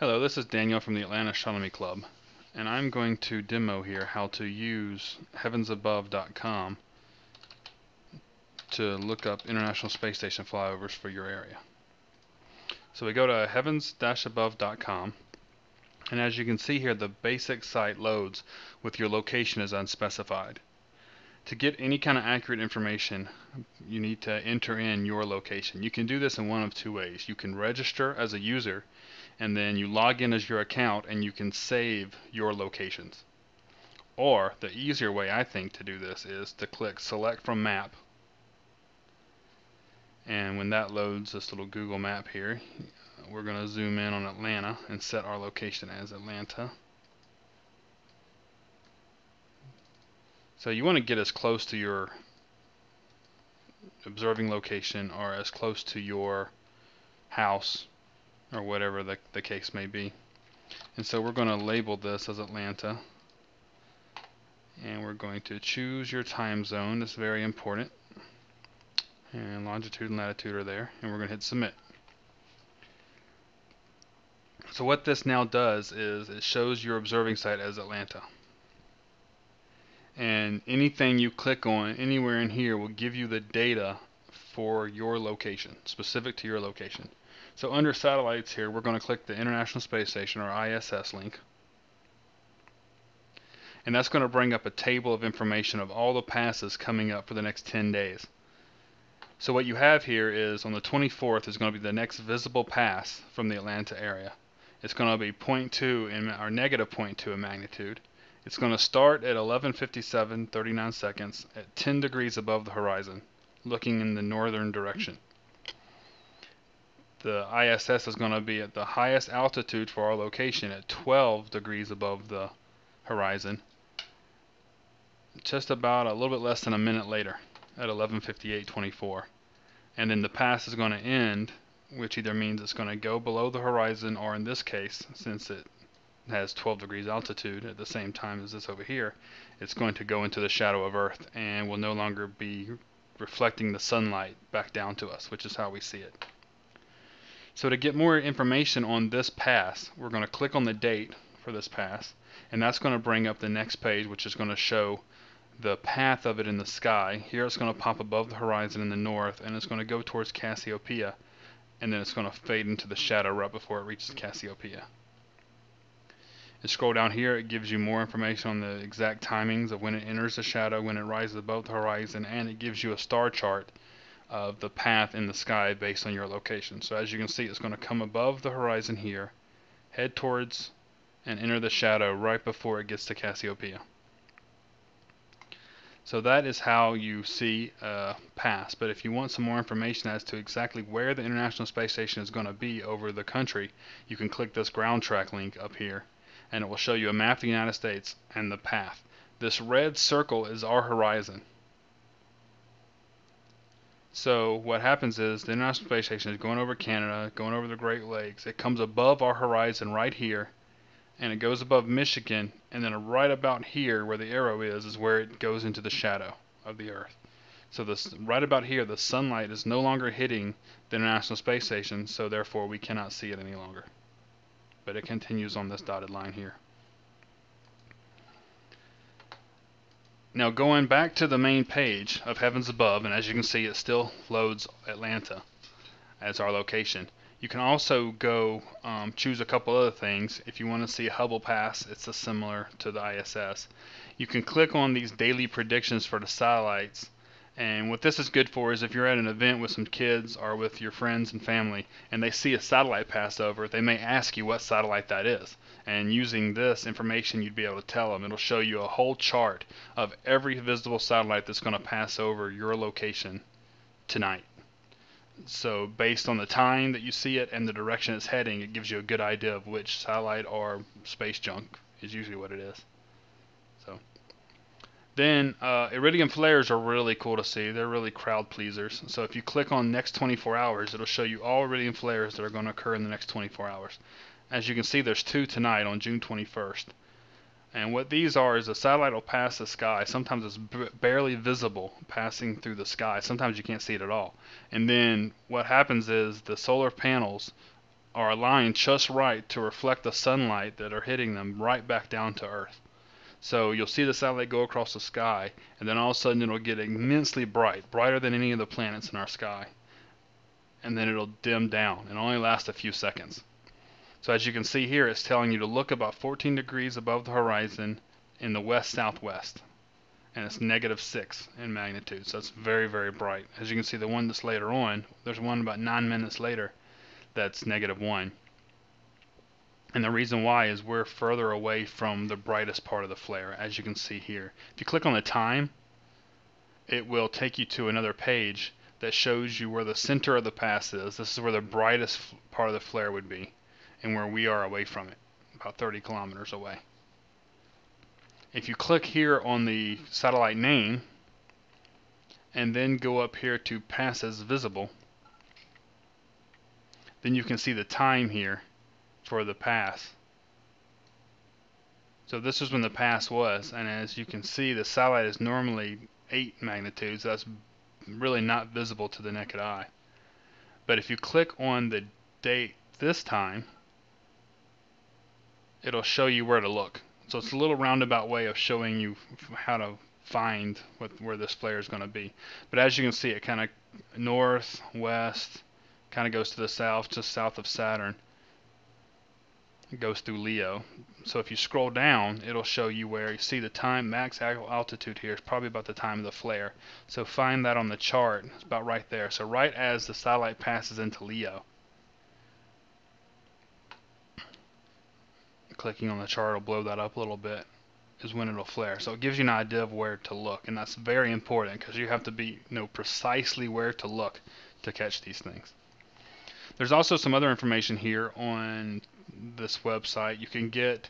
Hello, this is Daniel from the Atlanta Astronomy Club, and I'm going to demo here how to use heavensabove.com to look up International Space Station flyovers for your area. So we go to heavens-above.com, and as you can see here, the basic site loads with your location as unspecified. To get any kind of accurate information, you need to enter in your location. You can do this in one of two ways. You can register as a user and then you log in as your account and you can save your locations. Or the easier way I think to do this is to click select from map and when that loads this little Google map here we're going to zoom in on Atlanta and set our location as Atlanta. So you want to get as close to your observing location or as close to your house or whatever the, the case may be. And so we're going to label this as Atlanta. And we're going to choose your time zone. That's very important. And longitude and latitude are there. And we're going to hit submit. So what this now does is it shows your observing site as Atlanta. And anything you click on anywhere in here will give you the data for your location, specific to your location. So under satellites here, we're going to click the International Space Station or ISS link. And that's going to bring up a table of information of all the passes coming up for the next 10 days. So what you have here is on the 24th is going to be the next visible pass from the Atlanta area. It's going to be 0.2 in, or negative 0.2 in magnitude. It's going to start at 11:57 39 seconds at 10 degrees above the horizon, looking in the northern direction the ISS is going to be at the highest altitude for our location at 12 degrees above the horizon just about a little bit less than a minute later at 11:58:24 and then the pass is going to end which either means it's going to go below the horizon or in this case since it has 12 degrees altitude at the same time as this over here it's going to go into the shadow of Earth and will no longer be reflecting the sunlight back down to us which is how we see it. So to get more information on this pass, we're going to click on the date for this pass, and that's going to bring up the next page, which is going to show the path of it in the sky. Here it's going to pop above the horizon in the north, and it's going to go towards Cassiopeia, and then it's going to fade into the shadow right before it reaches Cassiopeia. And scroll down here, it gives you more information on the exact timings of when it enters the shadow, when it rises above the horizon, and it gives you a star chart of the path in the sky based on your location. So as you can see, it's going to come above the horizon here, head towards and enter the shadow right before it gets to Cassiopeia. So that is how you see a pass. But if you want some more information as to exactly where the International Space Station is going to be over the country, you can click this ground track link up here and it will show you a map of the United States and the path. This red circle is our horizon. So what happens is the International Space Station is going over Canada, going over the Great Lakes. It comes above our horizon right here, and it goes above Michigan, and then right about here where the arrow is is where it goes into the shadow of the Earth. So this right about here, the sunlight is no longer hitting the International Space Station, so therefore we cannot see it any longer. But it continues on this dotted line here. Now going back to the main page of Heavens Above, and as you can see it still loads Atlanta as our location. You can also go um, choose a couple other things. If you want to see a Hubble pass, it's a similar to the ISS. You can click on these daily predictions for the satellites and what this is good for is if you're at an event with some kids or with your friends and family and they see a satellite pass over, they may ask you what satellite that is. And using this information, you'd be able to tell them. It'll show you a whole chart of every visible satellite that's going to pass over your location tonight. So based on the time that you see it and the direction it's heading, it gives you a good idea of which satellite or space junk is usually what it is. So. Then uh, iridium flares are really cool to see. They're really crowd pleasers. So if you click on next 24 hours, it'll show you all iridium flares that are going to occur in the next 24 hours. As you can see, there's two tonight on June 21st. And what these are is a satellite will pass the sky. Sometimes it's barely visible passing through the sky. Sometimes you can't see it at all. And then what happens is the solar panels are aligned just right to reflect the sunlight that are hitting them right back down to Earth. So you'll see the satellite go across the sky, and then all of a sudden it'll get immensely bright, brighter than any of the planets in our sky. And then it'll dim down and only last a few seconds. So as you can see here, it's telling you to look about 14 degrees above the horizon in the west-southwest. And it's negative 6 in magnitude, so it's very, very bright. As you can see, the one that's later on, there's one about 9 minutes later that's negative 1. And the reason why is we're further away from the brightest part of the flare, as you can see here. If you click on the time, it will take you to another page that shows you where the center of the pass is. This is where the brightest part of the flare would be, and where we are away from it, about 30 kilometers away. If you click here on the satellite name, and then go up here to passes visible, then you can see the time here for the pass. So this is when the pass was, and as you can see, the satellite is normally 8 magnitudes. That's really not visible to the naked eye. But if you click on the date this time, it'll show you where to look. So it's a little roundabout way of showing you how to find what, where this flare is going to be. But as you can see, it kind of north, west, kind of goes to the south, just south of Saturn. It goes through Leo. So if you scroll down, it'll show you where you see the time max altitude here is probably about the time of the flare. So find that on the chart. It's about right there. So right as the satellite passes into Leo. Clicking on the chart will blow that up a little bit is when it'll flare. So it gives you an idea of where to look, and that's very important because you have to be know precisely where to look to catch these things. There's also some other information here on this website. You can get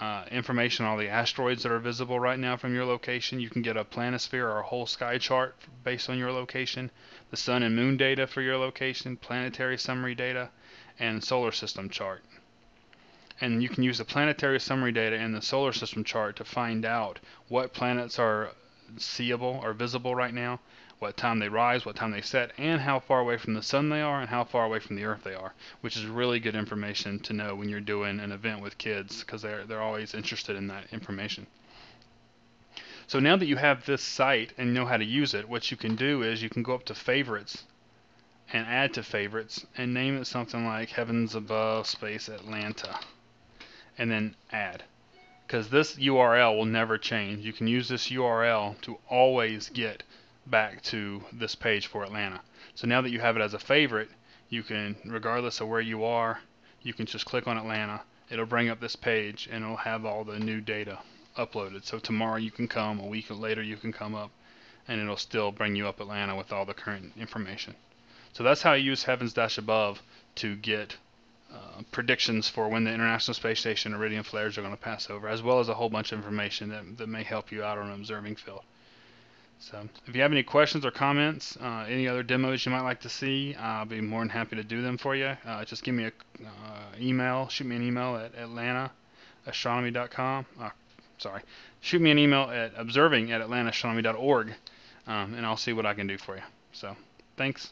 uh, information on all the asteroids that are visible right now from your location. You can get a planisphere or a whole sky chart based on your location, the sun and moon data for your location, planetary summary data, and solar system chart. And you can use the planetary summary data and the solar system chart to find out what planets are seeable or visible right now what time they rise, what time they set, and how far away from the sun they are and how far away from the earth they are, which is really good information to know when you're doing an event with kids because they're, they're always interested in that information. So now that you have this site and know how to use it, what you can do is you can go up to favorites and add to favorites and name it something like Heavens Above Space Atlanta and then add because this URL will never change. You can use this URL to always get back to this page for Atlanta. So now that you have it as a favorite, you can, regardless of where you are, you can just click on Atlanta. It'll bring up this page and it'll have all the new data uploaded. So tomorrow you can come, a week later you can come up, and it'll still bring you up Atlanta with all the current information. So that's how you use Heavens Dash Above to get uh, predictions for when the International Space Station Iridium flares are going to pass over, as well as a whole bunch of information that, that may help you out on an observing field. So if you have any questions or comments, uh, any other demos you might like to see, I'll be more than happy to do them for you. Uh, just give me an uh, email, shoot me an email at atlantaastronomy.com. Uh, sorry, shoot me an email at observing at atlantaastronomy.org, um, and I'll see what I can do for you. So thanks.